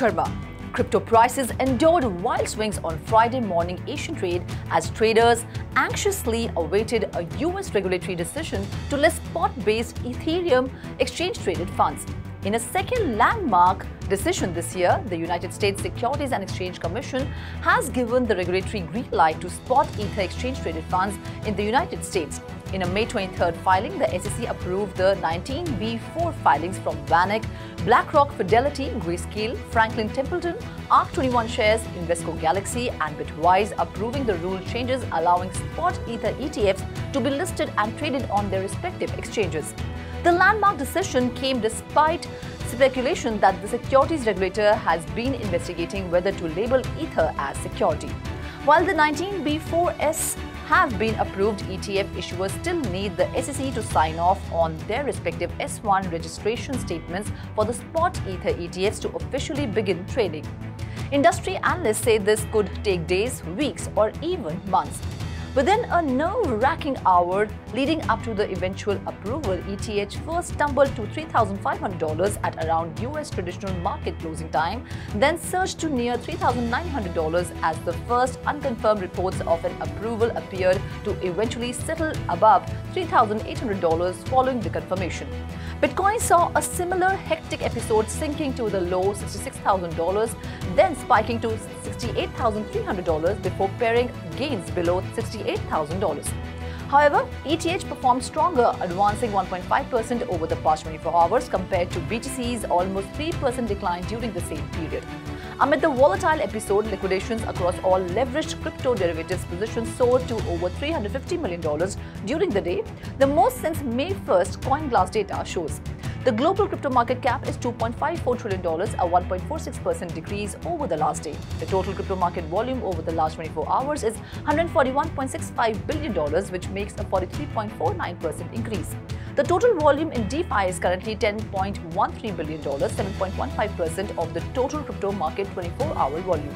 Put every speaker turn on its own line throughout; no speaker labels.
Sharma. Crypto prices endured wild swings on Friday morning Asian trade as traders anxiously awaited a US regulatory decision to list spot based Ethereum exchange traded funds. In a second landmark decision this year, the United States Securities and Exchange Commission has given the regulatory green light to spot Ether exchange traded funds in the United States. In a May 23rd filing, the SEC approved the 19B4 filings from VanEck, BlackRock, Fidelity, Grayscale, Franklin Templeton, ARK21 shares, Invesco Galaxy, and Bitwise, approving the rule changes allowing spot Ether ETFs to be listed and traded on their respective exchanges. The landmark decision came despite speculation that the securities regulator has been investigating whether to label Ether as security. While the 19B4S have been approved, ETF issuers still need the SEC to sign off on their respective S1 registration statements for the spot Ether ETFs to officially begin trading. Industry analysts say this could take days, weeks, or even months. Within a nerve-wracking hour leading up to the eventual approval, ETH first stumbled to $3,500 at around US traditional market closing time, then surged to near $3,900 as the first unconfirmed reports of an approval appeared to eventually settle above $3,800 following the confirmation. Bitcoin saw a similar hectic episode sinking to the low $66,000, then spiking to $68,300 before paring gains below $68,000. However, ETH performed stronger, advancing 1.5% over the past 24 hours compared to BTC's almost 3% decline during the same period. Amid the volatile episode, liquidations across all leveraged crypto derivatives positions soared to over $350 million during the day, the most since May 1st, CoinGlass data shows. The global crypto market cap is $2.54 trillion, a 1.46% decrease over the last day. The total crypto market volume over the last 24 hours is $141.65 billion, which makes a 43.49% increase. The total volume in DeFi is currently $10.13 billion, 7.15% of the total crypto market 24-hour volume.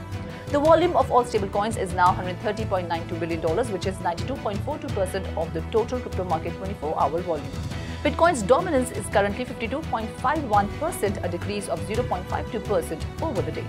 The volume of all stablecoins is now $130.92 billion, which is 92.42% of the total crypto market 24-hour volume. Bitcoin's dominance is currently 52.51%, a decrease of 0.52% over the day.